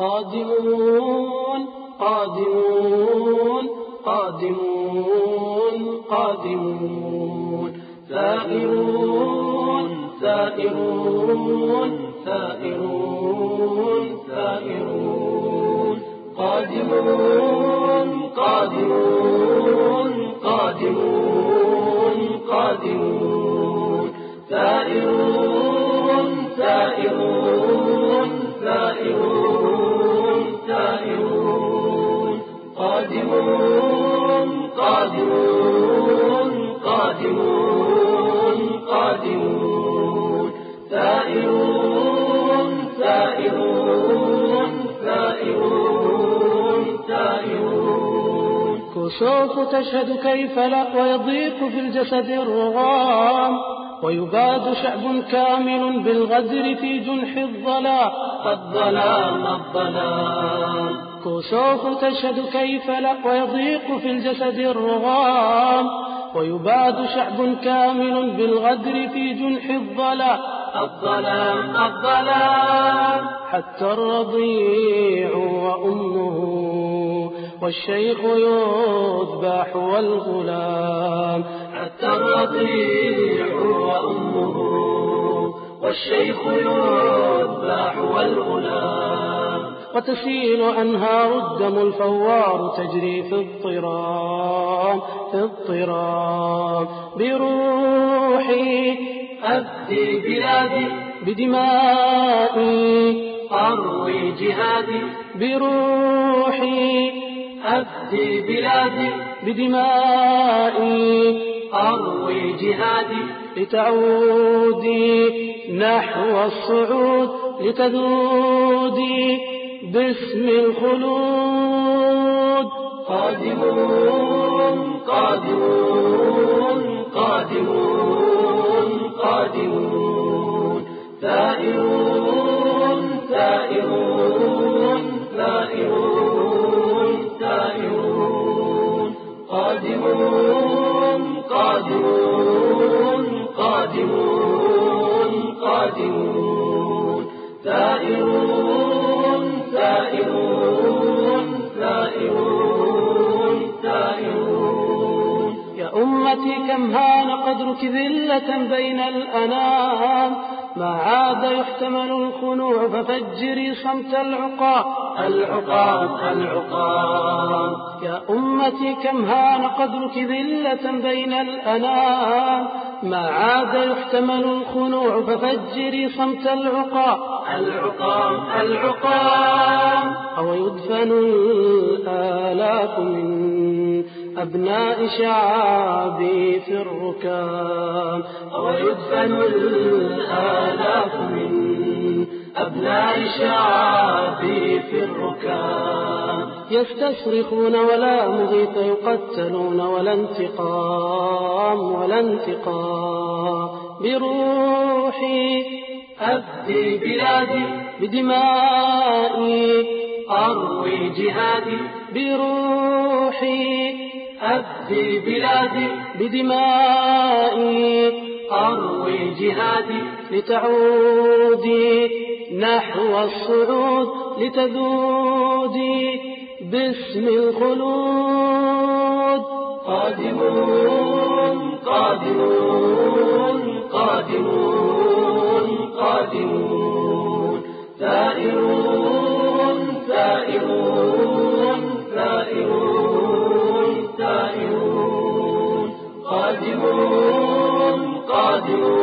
قادمون قادمون قادمون قادمون. ثائرون ثائرون ثائرون ثائرون قادمون قادمون قادمون قادمون. قادمون قادمون قادمون قادمون. ثائرون ثائرون ثائرون ثائرون كسوف تشهد كيف لا ويضيق في الجسد الرغام. ويباد شعب كامل بالغدر في جنح الظلام. الظلام الظلام. كسوف تشهد كيف لا ويضيق في الجسد الرغام. ويباد شعب كامل بالغدر في جنح الظلام. الظلام الظلام. حتى الرضيع وأمه والشيخ يذبح والغلام. حتى الرضيع وأمه والشيخ يذبح والغلام. وتسيل أنهار الدم الفوار تجري في الطرام في الطرام. بروحي أفدي بلادي بدمائي. أروي جهادي بروحي أفدي بلادي بدمائي. أروي جهادي. لتعودي نحو الصعود لتذودي باسم الخلود. قادمون قادمون قادمون قادمون. ثائرون ثائرون ثائرون ثائرون. قادمون قادمون قادمون قادمون. ثائرون كم هان قدرك ذلة بين الأنام ما عاد يحتمل الخنوع ففجري صمت العقاب العقاب العقاب يا أمتي كم هان قدرك ذلة بين الأنام ما عاد يحتمل الخنوع ففجري صمت العقاب العقاب العقاب أو يدفن الآلاف من أبناء شعبي في الركام. ويدفن الآلاف من أبناء شعبي في الركام. يستصرخون ولا مغيث يقتلون ولا انتقام ولا انتقام. بروحي أفدي بلادي بدمائي أروي جهادي. بروحي أفدي بلادي بدمائي أروي جهادي لتعودي نحو الصعود لتذودي باسم الخلود. قادمون قادمون قادمون. ثائرون قادمون قادمون